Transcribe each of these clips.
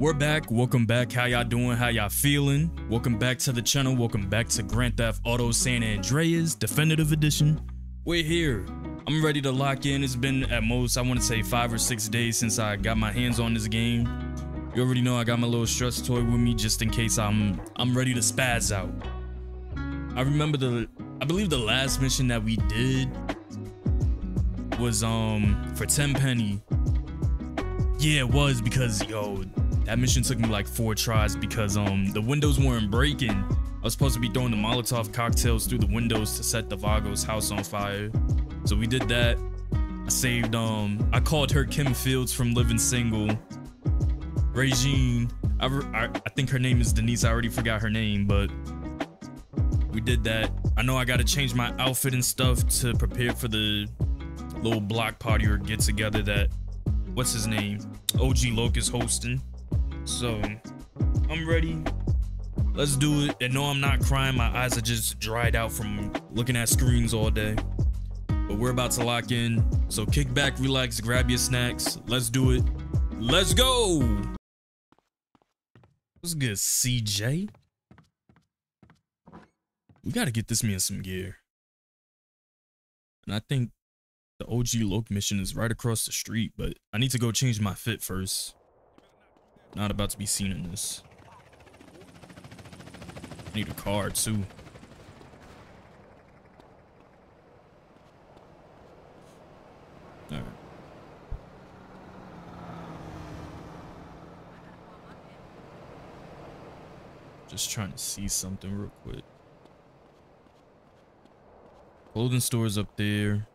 We're back. Welcome back. How y'all doing? How y'all feeling? Welcome back to the channel. Welcome back to Grand Theft Auto San Andreas Definitive Edition. We're here. I'm ready to lock in. It's been at most, I want to say five or six days since I got my hands on this game. You already know I got my little stress toy with me just in case I'm I'm ready to spaz out. I remember the I believe the last mission that we did was um for Tenpenny. Yeah, it was because yo, that mission took me like four tries because um the windows weren't breaking. I was supposed to be throwing the Molotov cocktails through the windows to set the Vago's house on fire. So we did that. I saved um I called her Kim Fields from Living Single. Regine. I, I, I think her name is Denise. I already forgot her name, but we did that. I know I got to change my outfit and stuff to prepare for the little block party or get together that what's his name? OG Loc's hosting. So I'm ready. Let's do it. And no, I'm not crying. My eyes are just dried out from looking at screens all day. But we're about to lock in. So kick back, relax, grab your snacks. Let's do it. Let's go. What's good, CJ? We gotta get this man some gear. And I think the OG Loc mission is right across the street, but I need to go change my fit first. Not about to be seen in this. Need a card too. Alright. Just trying to see something real quick. Clothing stores up there.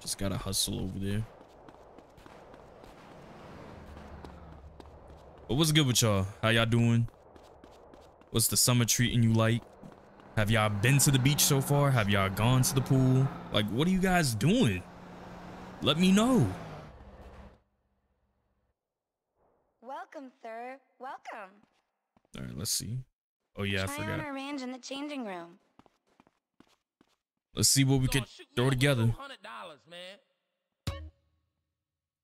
Just gotta hustle over there. But what's good with y'all? How y'all doing? What's the summer treating you like? Have y'all been to the beach so far? Have y'all gone to the pool? Like, what are you guys doing? Let me know. Welcome, sir. Welcome. All right, let's see. Oh yeah, Try I forgot. on our range in the changing room. Let's see what we could throw together. $200, man.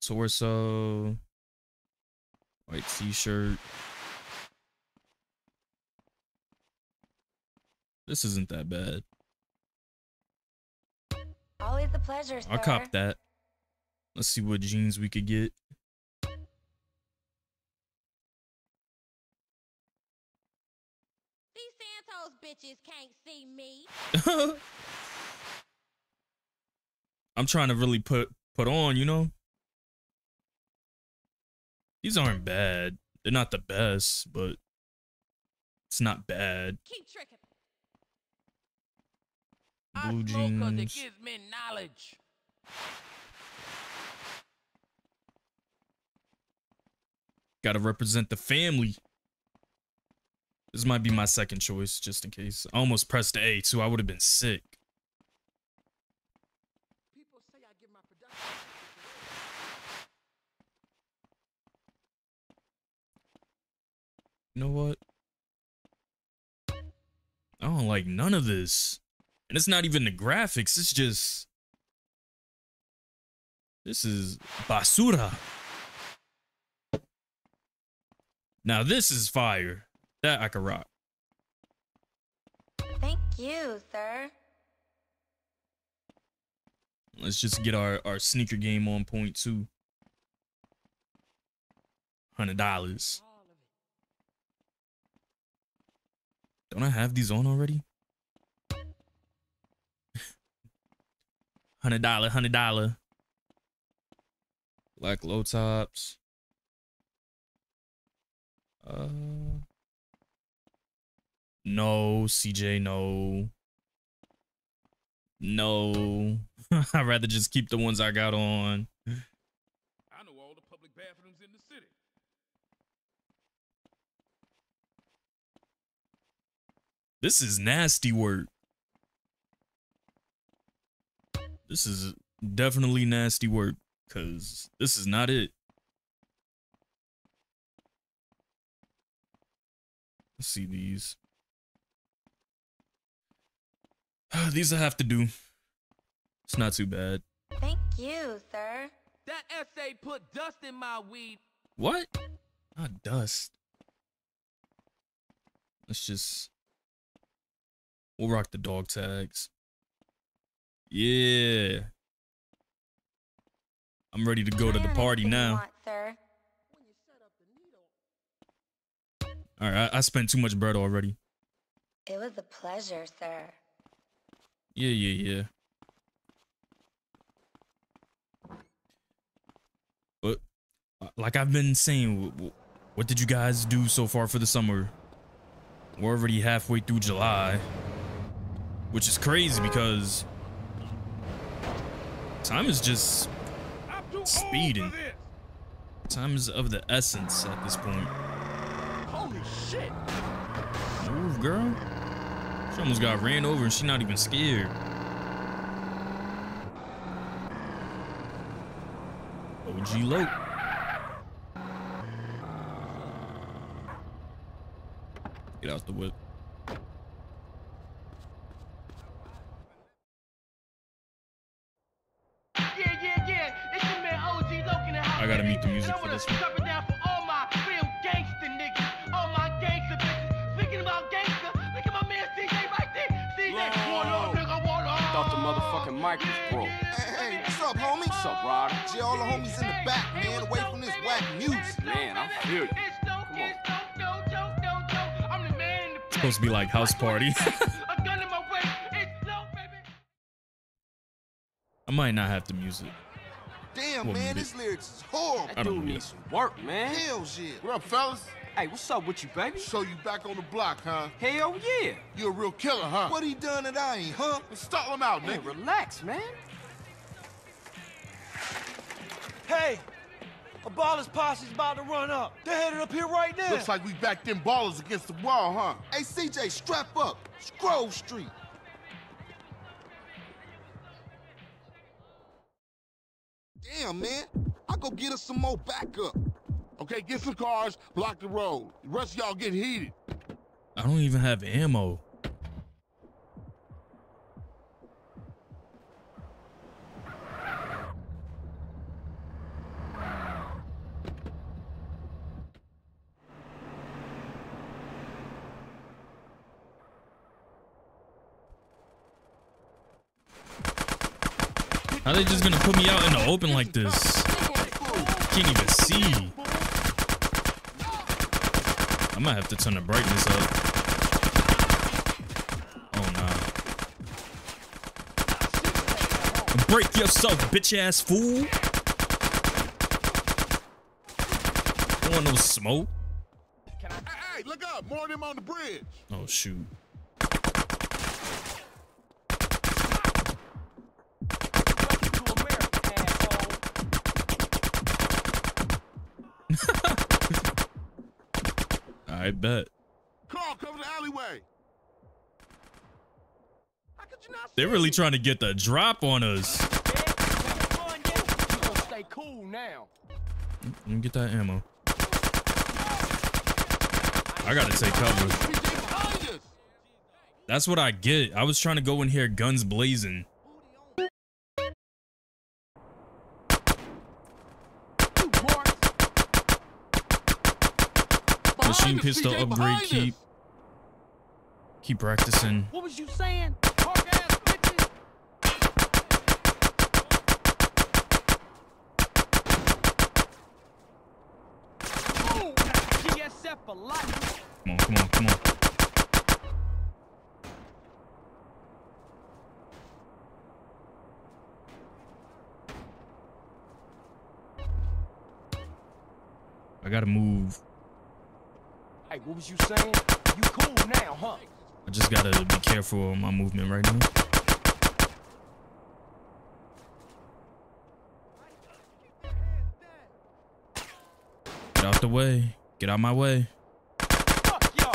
Torso. White t-shirt. This isn't that bad. Always a pleasure, sir. I'll cop that. Let's see what jeans we could get. These Santos bitches can't see me. I'm trying to really put put on, you know. These aren't bad. They're not the best, but it's not bad. Keep tricking. Blue I smoke 'cause it jeans. gives me knowledge. Got to represent the family. This might be my second choice, just in case. I almost pressed A too. I would have been sick. People say I give my production. You know what? I don't like none of this. And it's not even the graphics, it's just. This is basura. Now, this is fire. That I could rock. Thank you, sir. Let's just get our, our sneaker game on point, too. $100. All of it. Don't I have these on already? Hundred dollar, hundred dollar. Black low tops. Uh. No, CJ, no. No. I'd rather just keep the ones I got on. I know all the public bathrooms in the city. This is nasty work. This is definitely nasty work because this is not it. Let's see these. These I have to do. It's not too bad. Thank you, sir. That essay put dust in my weed. What? Not dust. Let's just. We'll rock the dog tags. Yeah. I'm ready to go to the party now. All right, I, I spent too much bread already. It was a pleasure, sir. Yeah, yeah, yeah. But uh, like I've been saying, wh- wh- what did you guys do so far for the summer? We're already halfway through July, which is crazy because time is just I'm too old Speeding. time is of the essence at this point. Holy shit. Move, girl. She almost got ran over and she's not even scared. OG Loc. Get out the whip. Thought the motherfucking mic was broke. Hey, hey, what's up, homie? What's up, Rod? Gee, all the homies in the back, man, away from this whack music. Man, I feel you. Come on. it's the the Supposed to be like house party. A gun in my way. It's no, baby. I might not have to music. Damn, Well, man, maybe. this lyrics is horrible. I That don't dude needs some work, man. Hell shit. What up, fellas? Hey, what's up with you, baby? So you back on the block, huh? Hell yeah. You a real killer, huh? What he done that I ain't, huh? Let's stall him out, Man, nigga. relax, man. Hey, a baller's posse's about to run up. They're headed up here right now. Looks like we backed them Ballas against the wall, huh? Hey, CJ, strap up. It's Grove Street. Damn, man. I go get us some more backup. Okay, get some cars, block the road. The rest of y'all get heated. I don't even have ammo. How they just gonna put me out in the open like this? Can't even see. I might have to turn the brightness up. Oh no. Break yourself, bitch ass fool. Don't want no smoke. Hey, hey, look up. More of them on the bridge. Oh shoot. I bet. Carl, cover the alleyway. How could you not They're really trying to get the drop on us. Stay cool now. Let me get that ammo. I gotta take cover. CJ behind us. That's what I get. I was trying to go in here guns blazing. Machine pistol CJ, upgrade. Keep us. keep practicing. What was you saying? Punk ass bitches. Ooh, GSF for life. Come on, come on, come on. I gotta move. Hey, what was you saying? You cool now, huh? I just gotta be careful of my movement right now. Get out the way. Get out my way. Fuck y'all.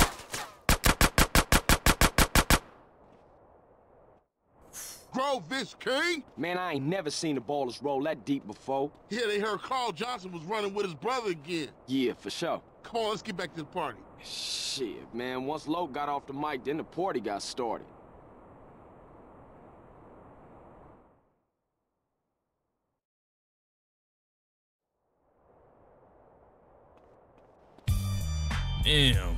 Grove, this king. Man, I ain't never seen the Ballas roll that deep before. Yeah, they heard Carl Johnson was running with his brother again. Yeah, for sure. Come on, let's get back to the party. Shit, man. Once Lowe got off the mic, then the party got started. Damn.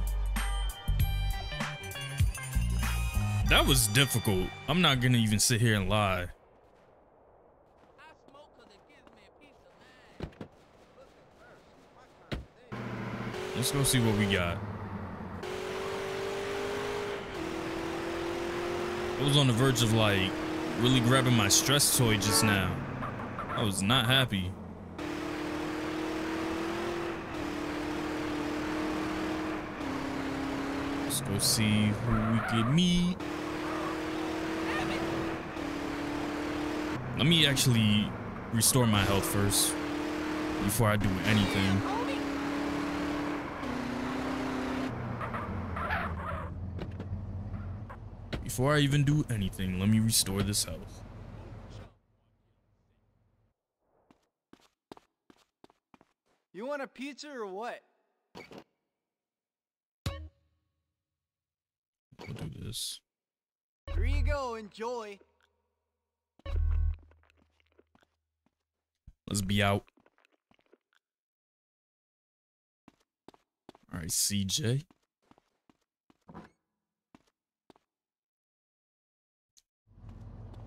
That was difficult. I'm not gonna even sit here and lie. Let's go see what we got. I was on the verge of like really grabbing my stress toy just now. I was not happy. Let's go see who we can meet. Let me actually restore my health first before I do anything. Before I even do anything, let me restore this health. You want a pizza or what? We'll do this. Here you go, enjoy. Let's be out. All right, CJ.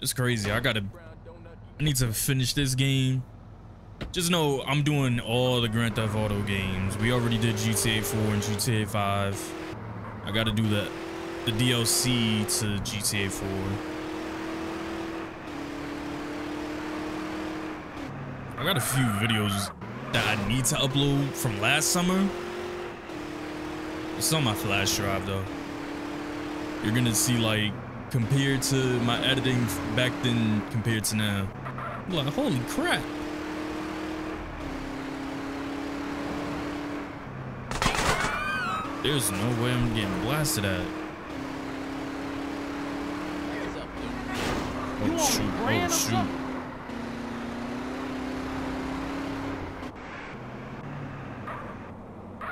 It's crazy. I gotta. I need to finish this game. Just know I'm doing all the Grand Theft Auto games. We already did GTA 4 and GTA 5. I gotta do the the DLC to GTA 4. I got a few videos that I need to upload from last summer. It's on my flash drive though. You're gonna see like compared to my editing back then compared to now. I'm like, holy crap. There's no way I'm getting blasted at. Oh shoot, oh shoot.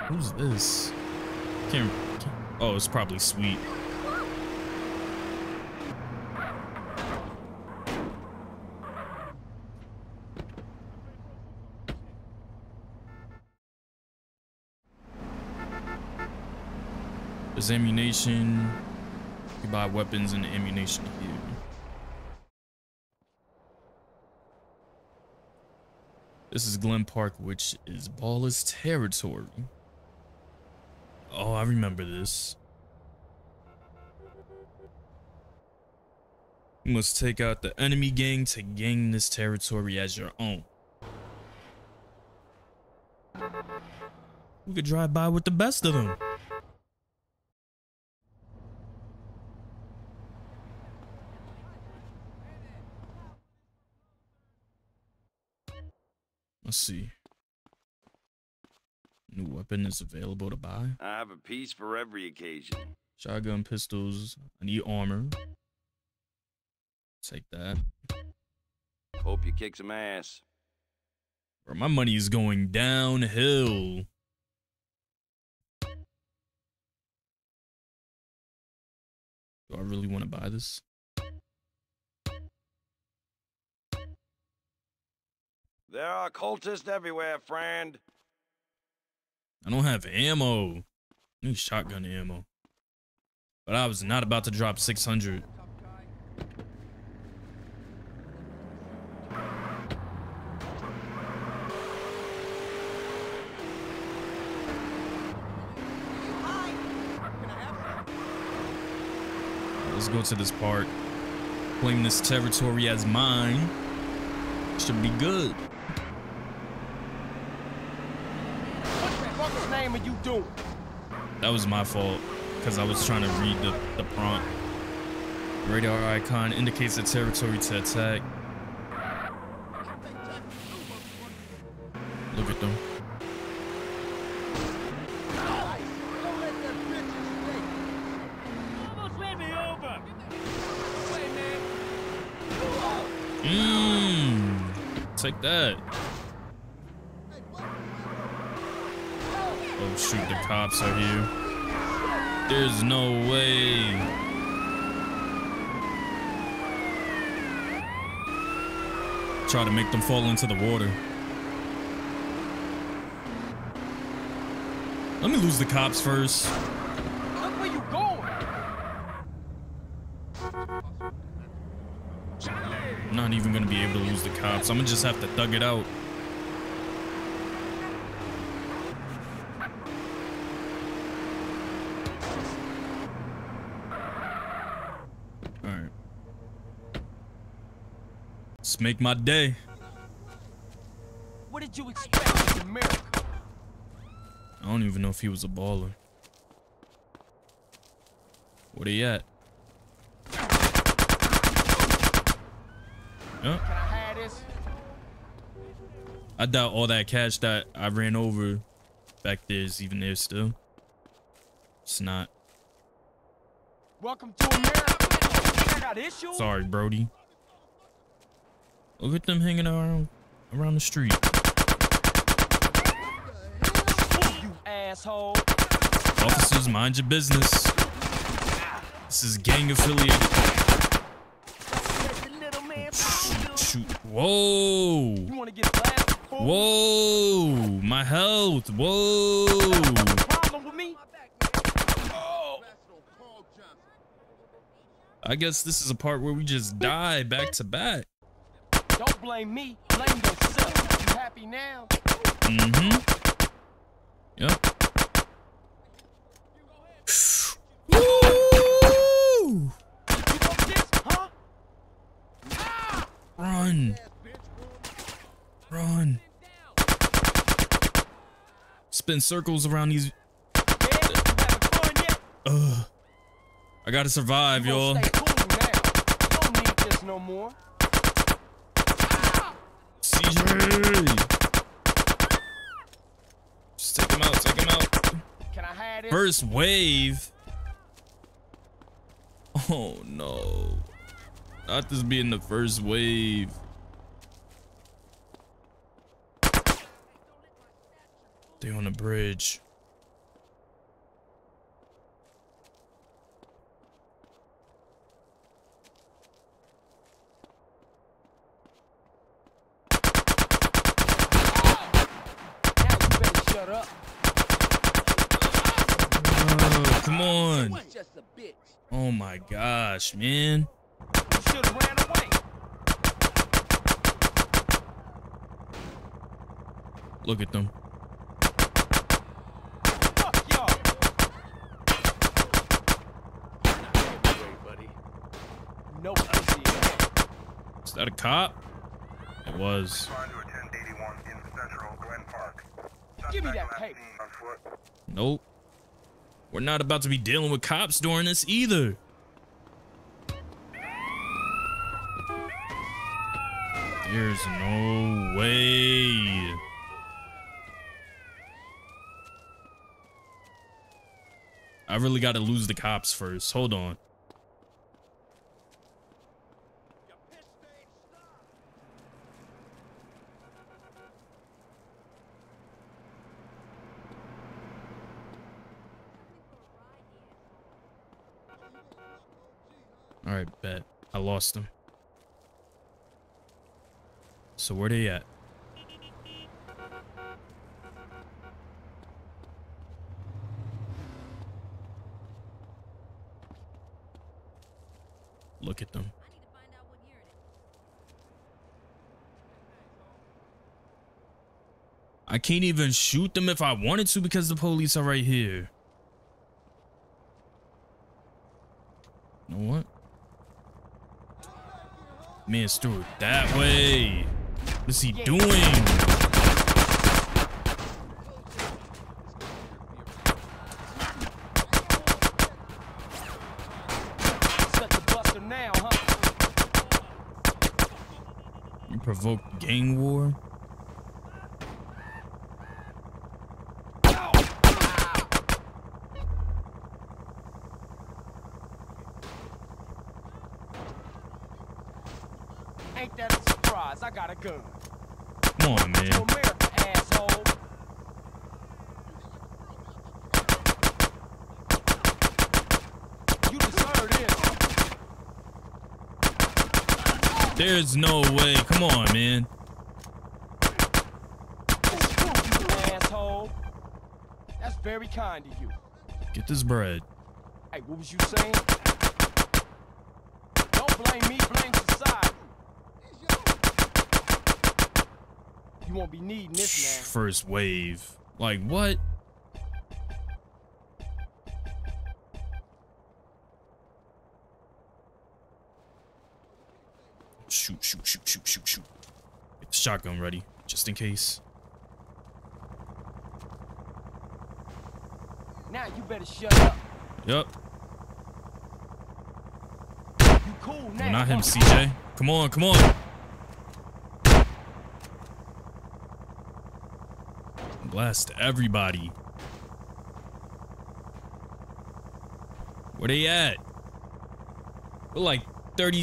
Who's this? Can't, can't- oh, it's probably sweet. There's ammunition. You buy weapons and ammunition here. This is Glen Park, which is Ballas territory. Oh, I remember this. You must take out the enemy gang to gain this territory as your own. We could drive by with the best of them. Let's see. New weapon is available to buy. I have a piece for every occasion. Shotgun pistols. I need armor. Take that. Hope you kick some ass. Bro, my money is going downhill. Do I really want to buy this? There are cultists everywhere, friend. I don't have ammo. I need shotgun ammo. But I was not about to drop 600. Let's go to this park. Claim this territory as mine. Should be good. What the fuck's are you doing? That was my fault because I was trying to read the, the prompt. Radar icon indicates the territory to attack. Look at them. Mmm. Take that. Oh shoot, the cops are here. There's no way. Try to make them fall into the water. Let me lose the cops first. Look where you going. I'm not even gonna be able to lose the cops. I'm gonna just have to thug it out. Alright. Let's make my day. What did you expect America? I don't even know if he was a baller. Where he at? Yep. Can I have this? I doubt all that cash that I ran over back there is even there still. It's not. Welcome to America. I got issues. Sorry, Brody. Look at them hanging around around the street. You asshole. Officers, mind your business. This is gang affiliated. Shoot. Whoa. Whoa. My health. Whoa. I guess this is a part where we just die back to back. Blame me. Blame yourself. You happy now? Mm-hmm. Yep. Woo! You want this, huh? Run. Run. Spin circles around these. Yeah? You having fun yet? Ugh. I gotta survive, You y'all. cool now. Don't need this no more. Just take him out. Take him out. Can I have this? First wave. Oh no. Not this being the first wave. They on the bridge. A bitch. Oh my gosh, man. Should have ran away. Look at them. Fuck y'all. No pussy. Is that a cop? It was. Give me that paper. Nope. We're not about to be dealing with cops during this either. There's no way. I really got to lose the cops first. Hold on. All right, bet. I lost them. So where they at? Look at them. I can't even shoot them if I wanted to because the police are right here. You know what? Man's through it that way. What's he doing? Set the buster now, huh? You provoked gang war? Ain't that a surprise? I got a gun. Come on, To man. America, asshole. You deserve this. There's no way. Come on, man. Asshole. That's very kind of you. Get this bread. Hey, what was you saying? Don't blame me, blame society. You won't be needing this now. First wave. Like what? Shoot, shoot, shoot, shoot, shoot, shoot. Get the shotgun ready, just in case. Now you better shut up. Yup. You cool now. Well, not him. CJ. Come on, come on. Blast everybody. Where they at? We're like 30.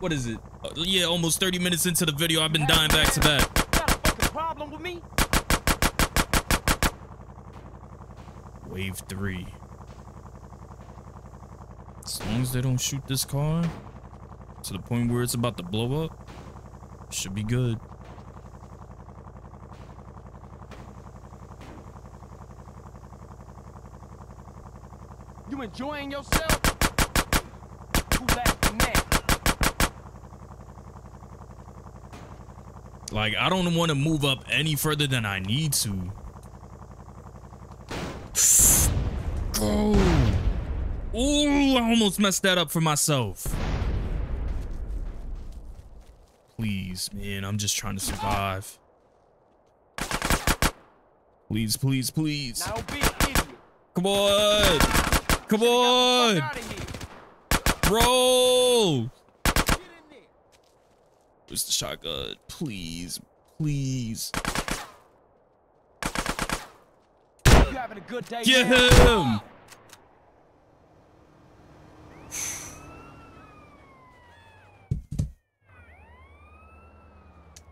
What is it? Uh, yeah, almost 30 minutes into the video. I've been dying back to back. Got a fucking problem with me? Wave three. As long as they don't shoot this car to the point where it's about to blow up, should be good. Enjoying yourself? Who laughing now? Like, I don't want to move up any further than I need to. Go. Ooh, I almost messed that up for myself. Please, man, I'm just trying to survive. Please, please, please. Now don't be an idiot. Come on. Come on. Fuck out of here. Bro! Where's the shotgun? Please, please. You having a good day Get now? him!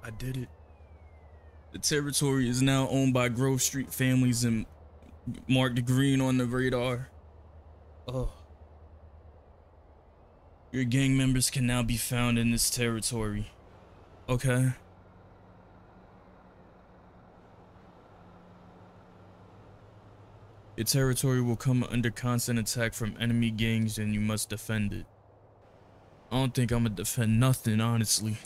I did it. The territory is now owned by Grove Street families and marked green on the radar. Oh. Your gang members can now be found in this territory. Okay. Your territory will come under constant attack from enemy gangs and you must defend it. I don't think I'm gonna defend nothing, honestly.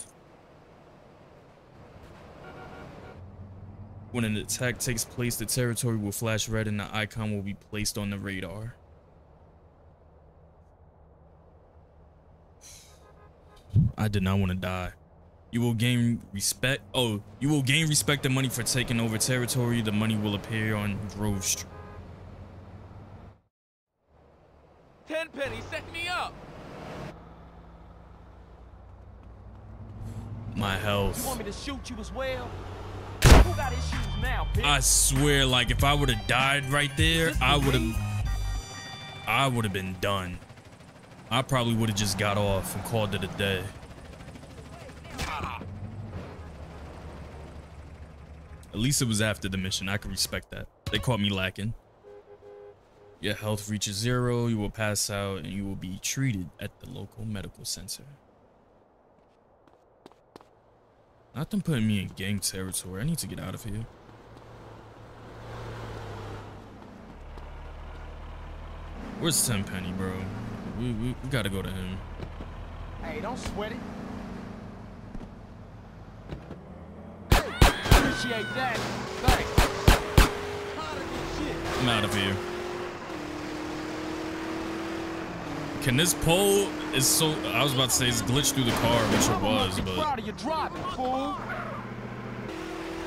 When an attack takes place, the territory will flash red and the icon will be placed on the radar. I did not want to die. You will gain respect. Oh, you will gain respect and money for taking over territory. The money will appear on Grove Street. Tenpenny, set me up. My health. You want me to shoot you as well? Who got issues now, bitch? I swear, like if I would have died right there, I would have. I would have been done. I probably would have just got off and called it a day. At least it was after the mission. I can respect that. They caught me lacking. Your health reaches zero, you will pass out, and you will be treated at the local medical center. Not them putting me in gang territory. I need to get out of here. Where's Tenpenny, bro? We, we, we gotta go to him. Hey, don't sweat it. Appreciate that. Thanks. I'm out of here. Can this pole is so I was about to say it's glitched through the car, which it was, but proud of your driving, fool.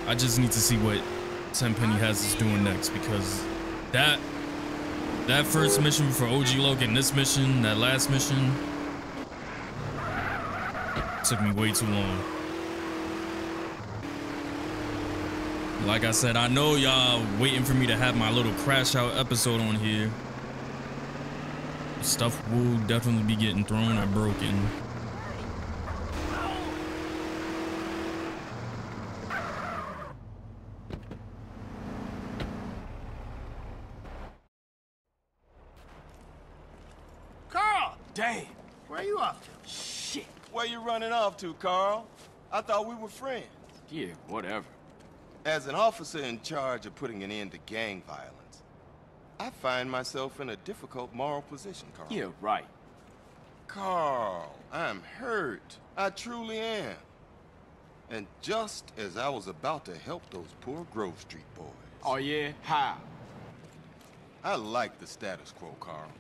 I just need to see what Tenpenny has is doing next because that that first mission for OG Logan, this mission, that last mission took me way too long. Like I said, I know y'all waiting for me to have my little crash out episode on here. Stuff will definitely be getting thrown or broken. Carl! Damn. Where you off to? Shit. Where you running off to, Carl? I thought we were friends. Yeah, whatever. As an officer in charge of putting an end to gang violence, I find myself in a difficult moral position, Carl. Yeah, right. Carl, I'm hurt. I truly am. And just as I was about to help those poor Grove Street boys. Oh, yeah? How? I like the status quo, Carl.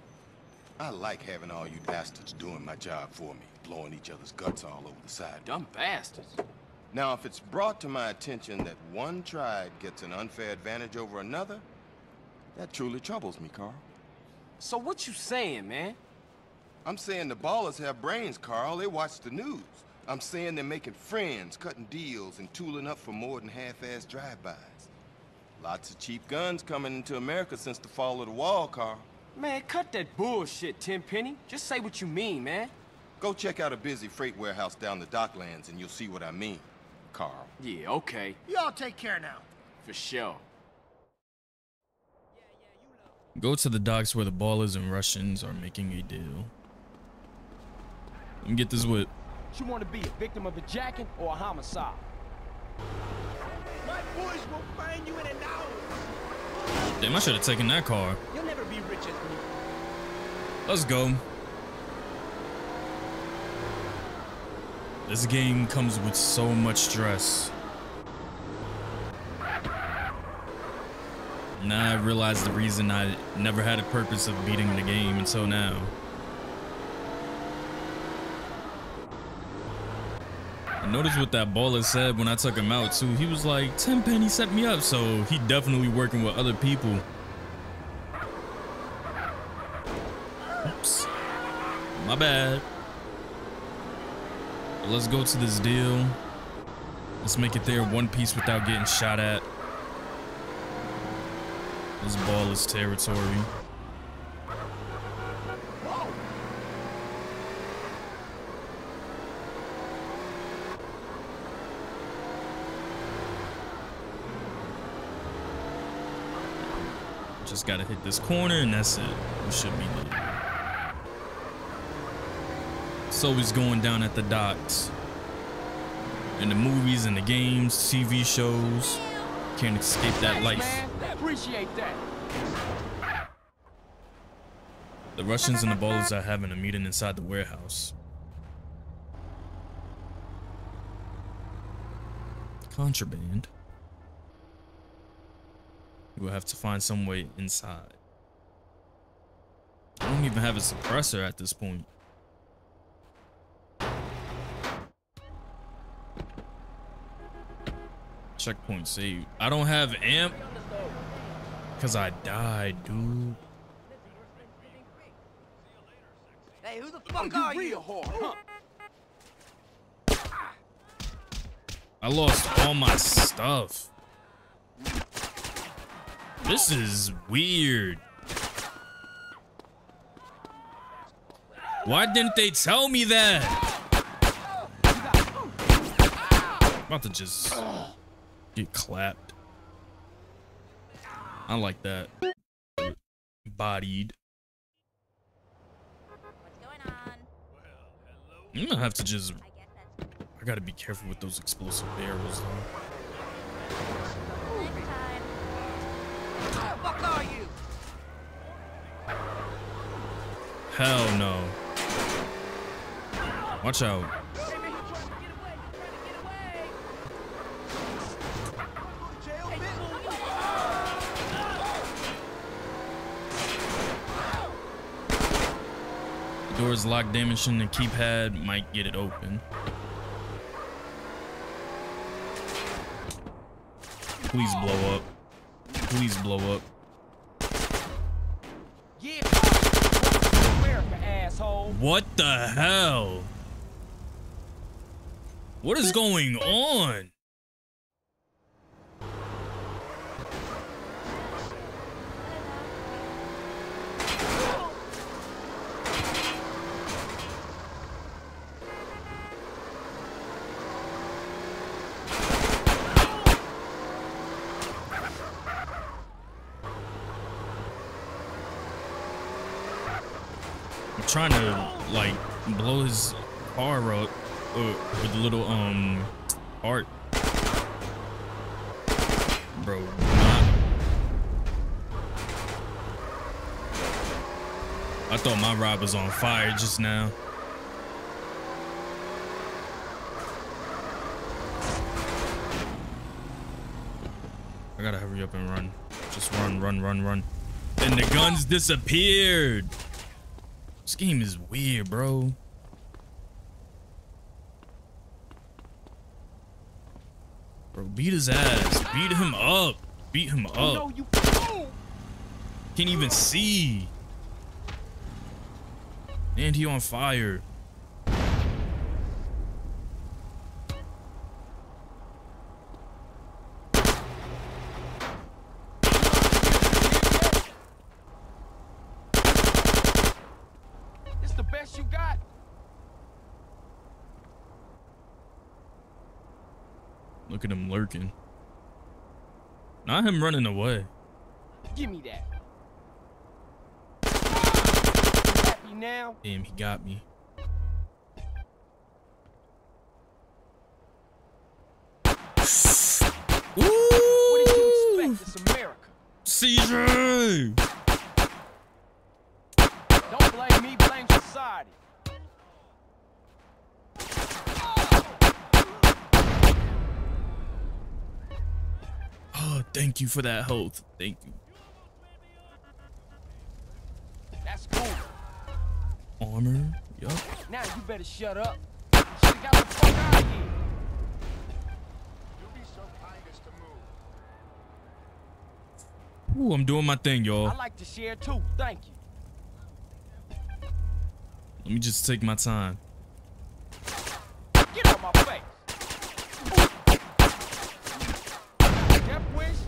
I like having all you bastards doing my job for me, blowing each other's guts all over the side. Dumb bastards. Now, if it's brought to my attention that one tribe gets an unfair advantage over another, that truly troubles me, Carl. So what you saying, man? I'm saying the Ballas have brains, Carl. They watch the news. I'm saying they're making friends, cutting deals, and tooling up for more than half-assed drive-bys. Lots of cheap guns coming into America since the fall of the wall, Carl. Man, cut that bullshit, Tenpenny. Just say what you mean, man. Go check out a busy freight warehouse down the docklands and you'll see what I mean, Carl. Yeah, okay. Y'all take care now. For sure. Go to the docks where the Ballas and Russians are making a deal. Let me get this whip. You want to be a victim of a jacking or a homicide? My boys will find you in an hour. Damn, I should have taken that car. You'll never be rich as me. Let's go. This game comes with so much stress. Now I realize the reason I never had a purpose of beating the game until now. I noticed what that baller said when I took him out too. He was like, Tenpenny set me up, so he definitely working with other people. Oops. My bad. Let's go to this deal. Let's make it there one piece without getting shot at. This Ballas territory. Just gotta hit this corner and that's it. We should be good. It's always going down at the docks. In the movies and the games, TV shows. Can't escape that life. Appreciate that. The Russians and the Ballas are having a meeting inside the warehouse. Contraband. We'll have to find some way inside. I don't even have a suppressor at this point. Checkpoint saved. I don't have amp because I died, dude. Hey, who the fuck oh, are you? Real whore, huh? I lost all my stuff. This is weird. Why didn't they tell me that? I'm about to just get clapped. I like that. Bodied. I'm gonna have to just. I gotta be careful with those explosive barrels, though. Who the fuck are you? Hell no. Watch out. The door is locked, damaging the keypad might get it open. Please blow up. Please blow up. Yeah. America, asshole. What the hell? What is going on? Trying to like blow his car up uh, with a little um art. Bro, not- I thought my ride was on fire just now. I gotta hurry up and run. Just run, run, run, run. And the guns disappeared. This game is weird, bro. Bro, beat his ass. Beat him up. Beat him up. No, you! Can't even see. And he on fire. It's the best you got. Look at him lurking. Not him running away. Give me that. Happy now? Damn, he got me. What did you Ooh! expect? It's America. CJ! Thank you for that health. Thank you. That's cool. Armor. Yup. Now you better shut up. Should've got the fuck out of here. You be so kind as to move. Ooh, I'm doing my thing, y'all. I like to share too. Thank you. Let me just take my time. Get out my face. Death wish.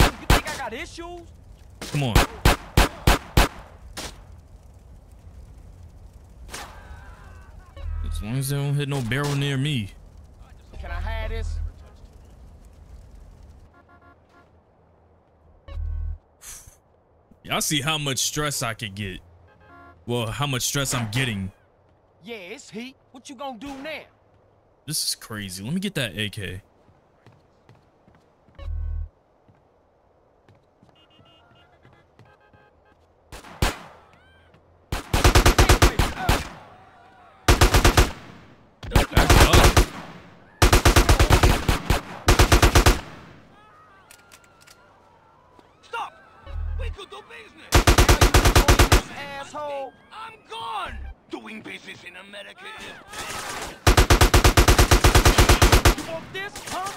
You think I got issues? Come on. As long as they don't hit no barrel near me. Can I have this? Y'all see how much stress I could get. Well, how much stress I'm getting. Yeah, it's heat. What you gonna do now? This is crazy. Let me get that AK. We could do business! Asshole. I'm gone! Doing business in America is... You want this, huh?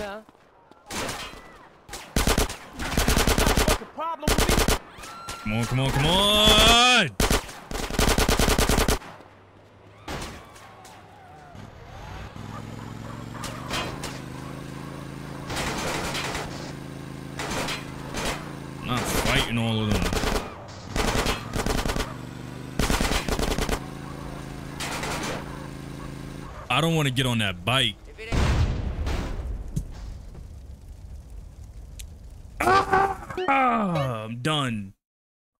Yeah. What's the problem with me? Come on, come on, come on! I'm not fighting all of them. I don't want to get on that bike. Ah, I'm done.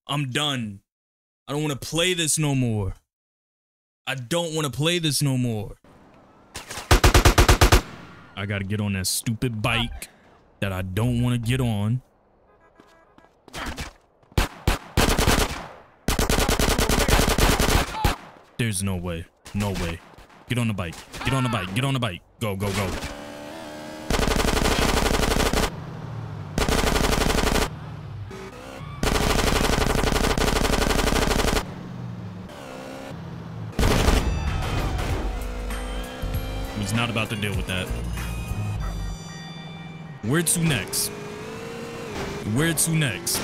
I'm done. I don't want to play this no more. I don't want to play this no more. I got to get on that stupid bike that I don't want to get on. There's no way. No way. Get on the bike. Get on the bike. Get on the bike. Go, go, go. He's not about to deal with that. Where to next? Where to next?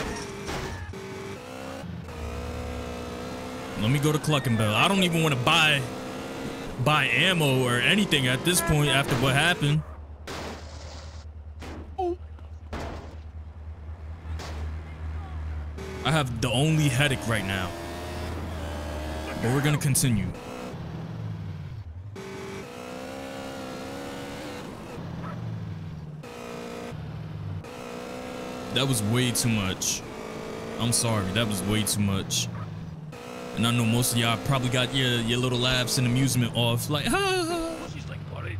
Let me go to Cluckin' Bell. I don't even want to buy buy ammo or anything at this point after what happened. I have the only headache right now. But we're gonna continue. That was way too much. I'm sorry, that was way too much. And I know most of y'all probably got your, your little laughs and amusement off, like, ha ha. She's like porridge.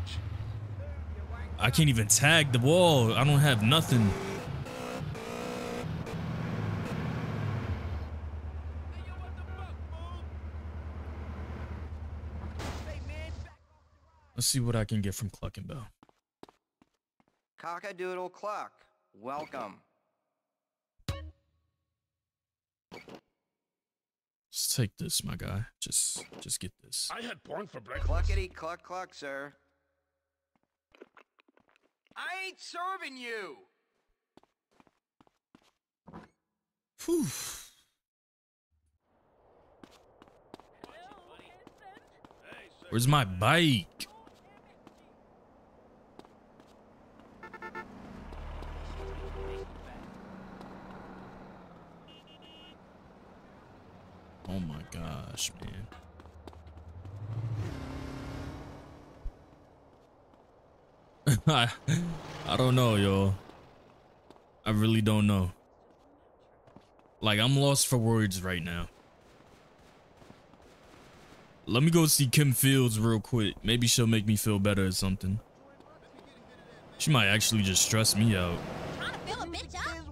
I can't even tag the wall. I don't have nothing. Let's see what I can get from Cluckin' Bell. Cockadoodle cluck. Welcome. Just take this, my guy. Just just get this. I had porn for breakfast. Cluckety cluck cluck, sir. I ain't serving you. Whew. Where's my bike? Oh my gosh, man. I, I don't know, yo. I really don't know. Like, I'm lost for words right now. Let me go see Kim Fields real quick. Maybe she'll make me feel better or something. She might actually just stress me out.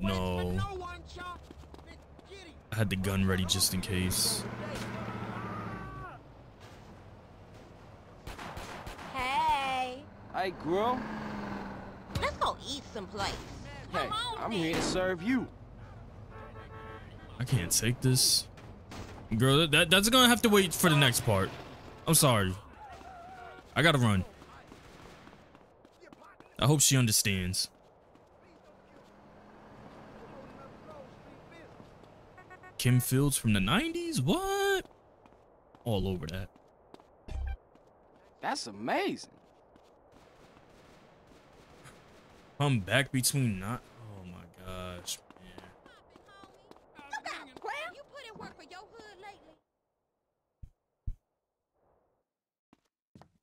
No. I had the gun ready just in case. Hey, Hey, girl. let's go eat someplace. Hey, I'm here to serve you. I can't take this. Girl, that that's gonna have to wait for the next part. I'm sorry. I gotta run. I hope she understands. Kim Fields from the 90s? What? All over that. That's amazing. I'm back between not. Oh my gosh, man. You put in work for your hood lately?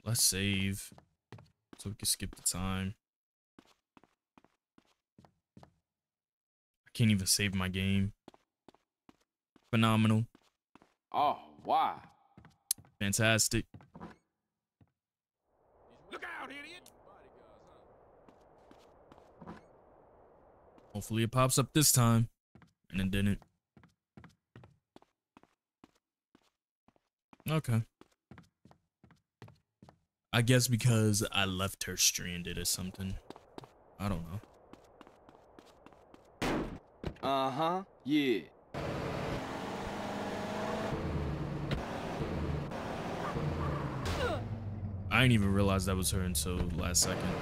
Let's save so we can skip the time. I can't even save my game. Phenomenal. Oh, wow. Fantastic. Look out, idiot! Hopefully it pops up this time. And it didn't. Okay. I guess because I left her stranded or something. I don't know. Uh-huh. Yeah. I didn't even realize that was her until last second.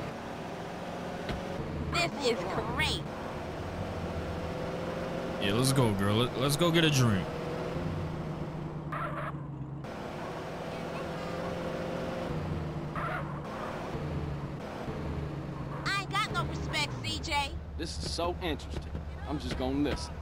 This is great. Yeah, let's go, girl. Let, let's go get a drink. I ain't got no respect, CJ. This is so interesting. I'm just gonna listen.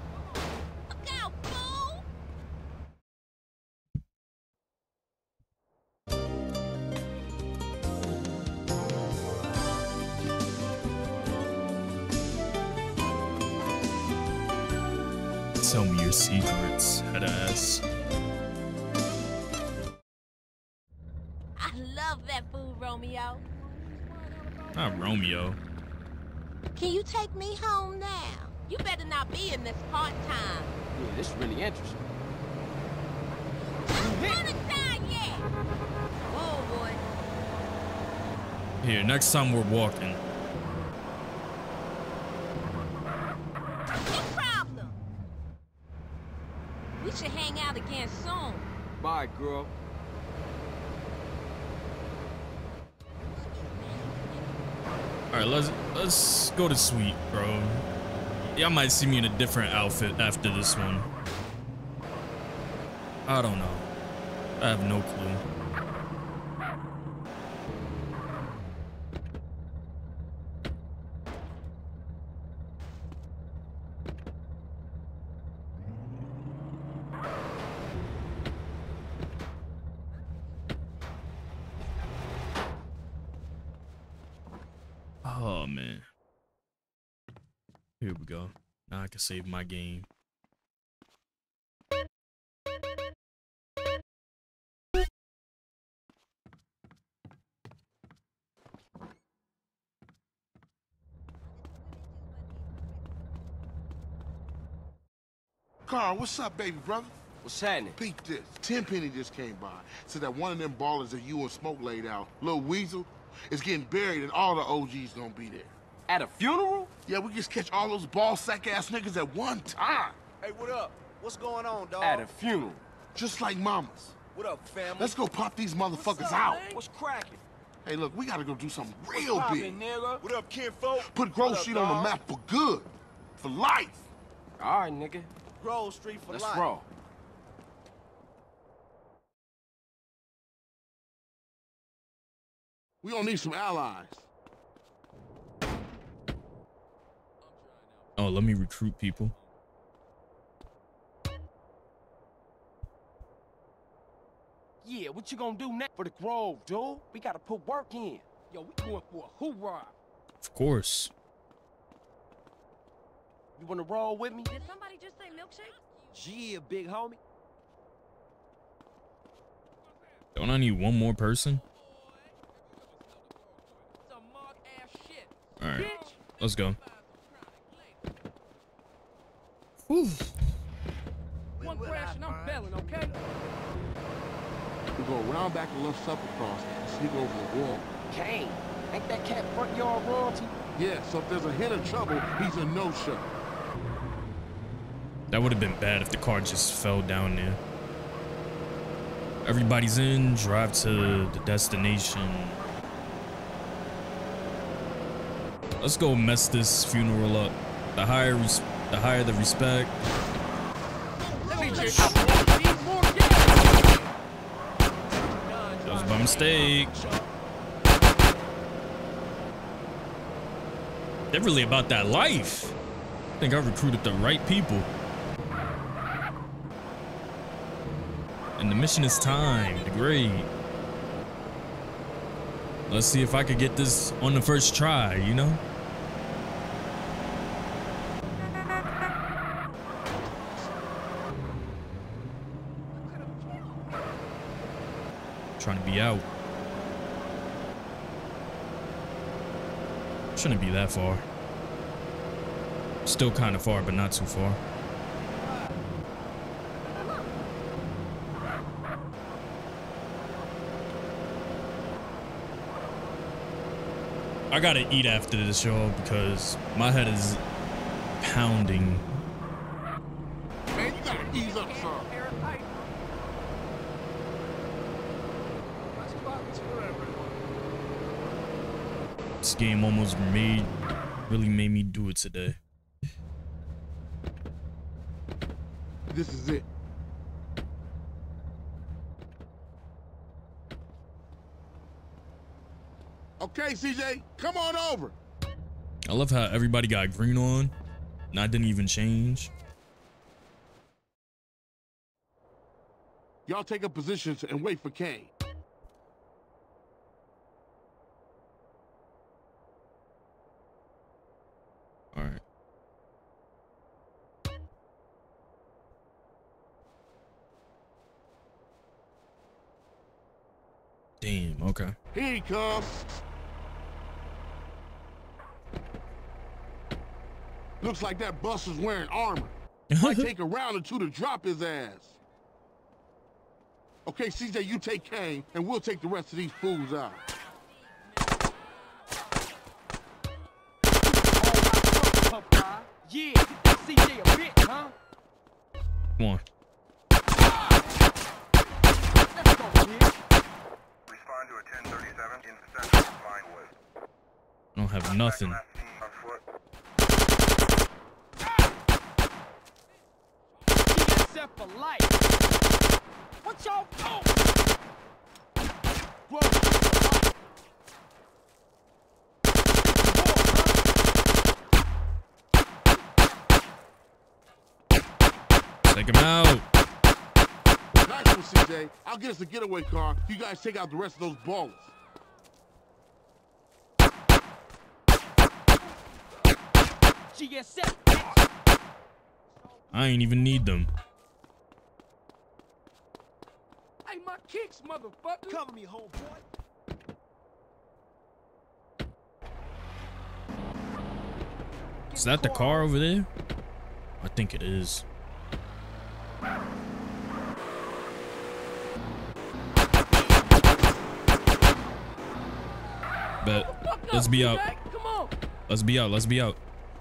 Next time we're walking. No problem. We should hang out again soon. Bye, girl. All right, let's let's go to Sweet, bro. Y'all might see me in a different outfit after this one. I don't know. I have no clue. save my game. Carl, what's up, baby brother? What's happening? Peek this. Tenpenny just came by. Said that one of them Ballas that you and Smoke laid out, Lil Weasel, is getting buried and all the OGs gonna be there. At a funeral? Yeah, we just catch all those ball sack ass niggas at one time. Hey, what up? What's going on, dog? At a funeral. Just like mamas. What up, family? Let's go pop these motherfuckers What's up, out. man? What's cracking? Hey, look, we gotta go do something real Poppin', big. nigga. What up, kinfolk? Put Grove up, Street on the map for good. For life. All right, nigga. Grove Street for Let's life. roll. We gonna need some allies. Oh, let me recruit people. Yeah, what you gonna do next for the Grove, dude? We gotta put work in. Yo, we going for a hoorah. Of course. You wanna roll with me? Did somebody just say milkshake? Yeah, big homie. Don't I need one more person? Some mug ass shit. All right, Bitch. let's go. Whew. One crash and I'm bailing, okay? We go around back to Left Supper Cross and sneak over the wall. Kane, ain't that cat front yard royalty? Yeah, so if there's a hint of trouble, he's a no-show. That would have been bad if the car just fell down there. Everybody's in, drive to the destination. Let's go mess this funeral up. The higher, res- the higher the respect. Let me just need more gas. That was by mistake. They're really about that life. I think I recruited the right people. And the mission is timed. Great. Let's see if I could get this on the first try, you know? Trying to be out. Shouldn't be that far. Still kind of far, but not too far. I gotta eat after this show because my head is pounding. Man, you gotta ease up, son. This game almost made, really made me do it today. This is it. Okay, CJ, come on over. I love how everybody got green on, and I didn't even change. Y'all take up positions and wait for Kane. All right. Damn, okay. Here he comes. Looks like that bus is wearing armor. Might take a round or two to drop his ass. Okay, CJ, you take Kane, and we'll take the rest of these fools out. Oh, yeah, CJ a bitch, huh? Come on. Let's go, bitch. Respond to a 1037 in Central Vinewood. I don't have nothing. Last team on foot. TSF for life. What y'all do? Grove Street for life. Take him out. Nice one, CJ. I'll get us a getaway car. You guys take out the rest of those Ballas. I ain't even need them. Hey, my kicks, motherfucker. Cover me, homeboy. Is that the car over there? I think it is. Bet. Let's be out. Let's be out. Let's be out.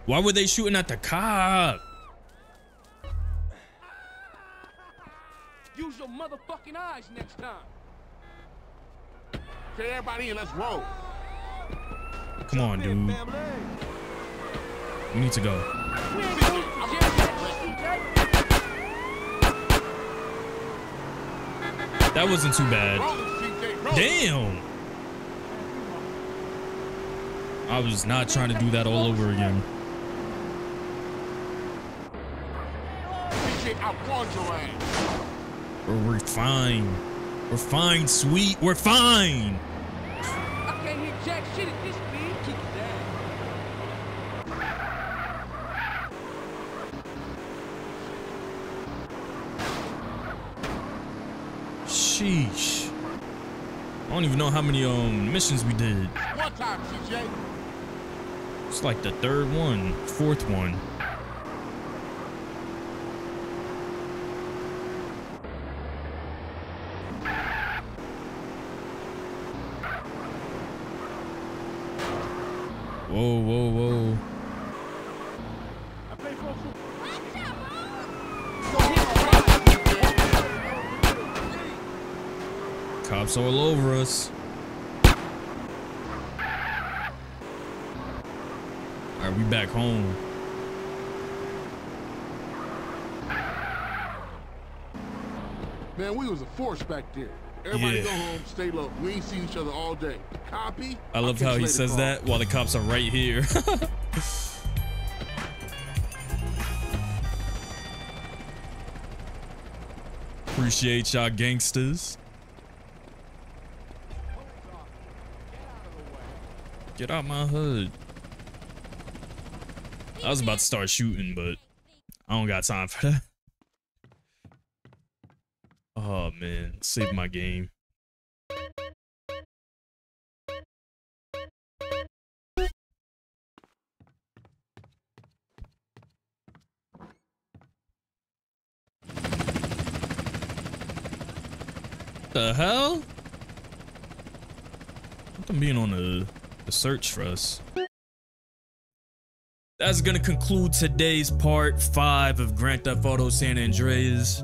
Why were they shooting at the cop? Use your motherfucking eyes next time. Okay, everybody in, let's roll. Come on, dude. We need to go. We ain't going to jail yet, CJ. That wasn't too bad. Damn. I was not trying to do that all over again. I your ass. We're, we're fine. We're fine, Sweet. We're fine. I can't hear jack shit at this speed. Keep it down. Sheesh. I don't even know how many um missions we did. One time, CJ. It's like the third one, fourth one. Whoa, whoa, whoa. Cops all over us. Alright, we back home. Man, we was a force back there. Everybody Yeah. go home, stay low. We ain't seen each other all day. Copy? I love how he says that while the cops are right here. Appreciate y'all gangsters. Get out my hood. I was about to start shooting, but I don't got time for that. Oh man, save my game. The hell? I'm being on the, the search for us. That's gonna conclude today's part five of Grand Theft Auto San Andreas.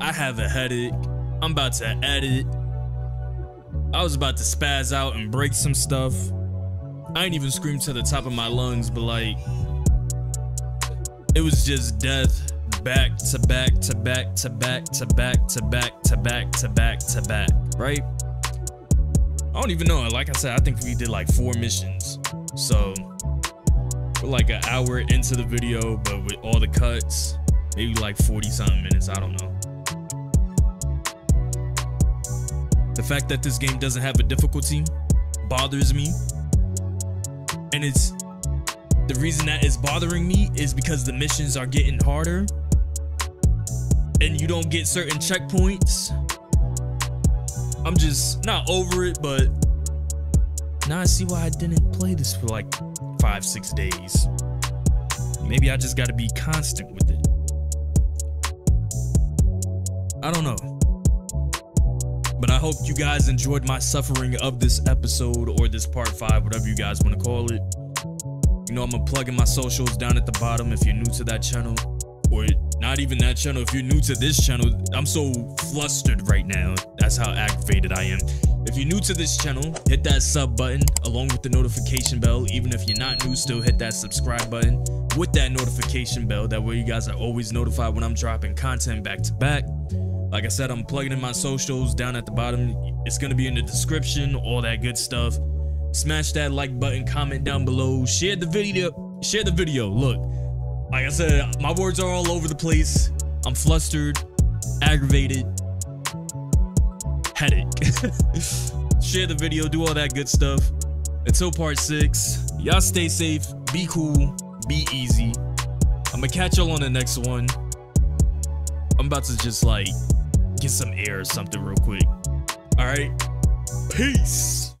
I have a headache. I'm about to edit. I was about to spaz out and break some stuff. I ain't even scream to the top of my lungs, but like, it was just death back to back to back to back to back to back to back to back to back, right? I don't even know. Like I said, I think we did like four missions. So we're like an hour into the video, but with all the cuts, maybe like 40 something minutes. I don't know. The fact that this game doesn't have a difficulty bothers me. And it's the reason that is bothering me is because the missions are getting harder and you don't get certain checkpoints. I'm just not over it, but now I see why I didn't play this for like five, six days. Maybe I just gotta be constant with it. I don't know. But I hope you guys enjoyed my suffering of this episode or this part five, whatever you guys want to call it. You know, I'm gonna plug in my socials down at the bottom if you're new to that channel. Or not even that channel. If you're new to this channel, I'm so flustered right now. That's how aggravated I am. If you're new to this channel, hit that sub button along with the notification bell. Even if you're not new, still hit that subscribe button with that notification bell. That way you guys are always notified when I'm dropping content back to back. Like I said, I'm plugging in my socials down at the bottom. It's gonna be in the description, all that good stuff. Smash that like button, comment down below, share the video, share the video. Look, like I said, my words are all over the place. I'm flustered, aggravated, headache. share the video, do all that good stuff. Until part six, y'all stay safe, be cool, be easy. I'm gonna catch y'all on the next one. I'm about to just like get some air or something real quick. All right, peace.